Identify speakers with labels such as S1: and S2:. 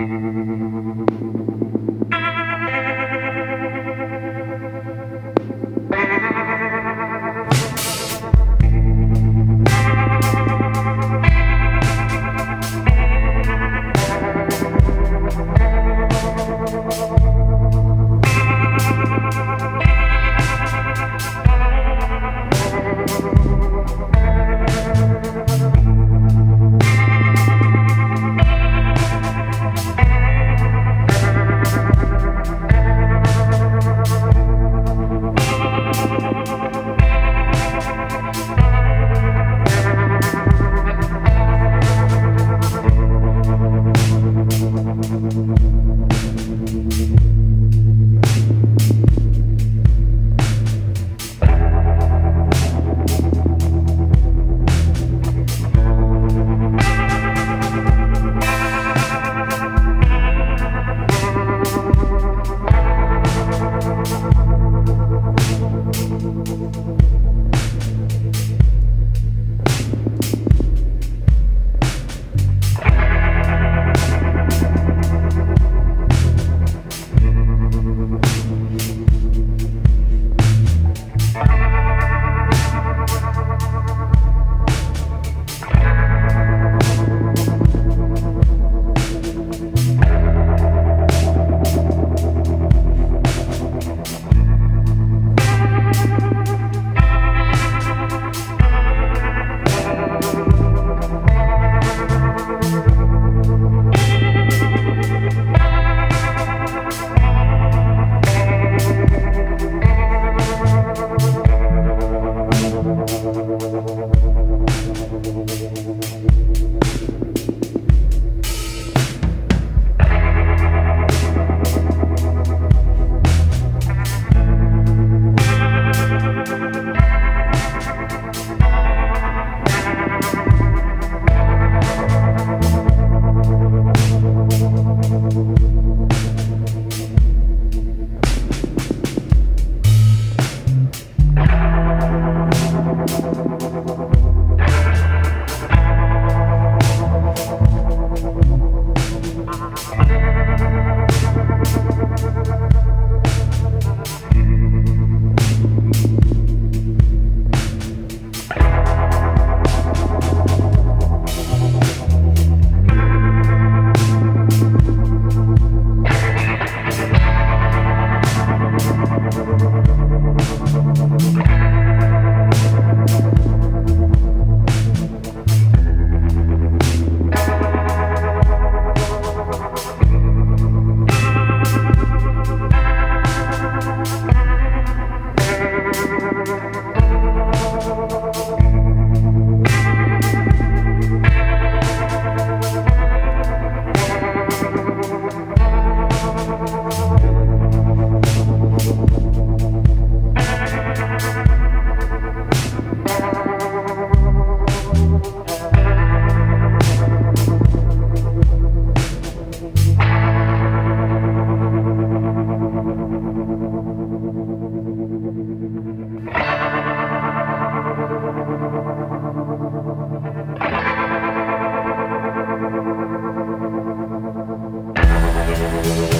S1: Thank mm-hmm. you.
S2: Thank you.
S3: Thank